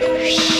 嘘。